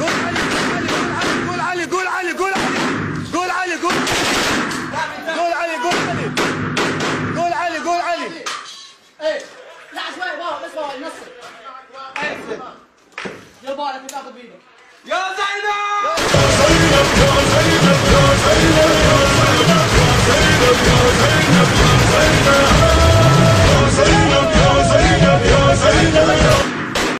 قول علي قول علي علي علي علي علي علي علي إيه لا بس يا بابا بايدك يا زينب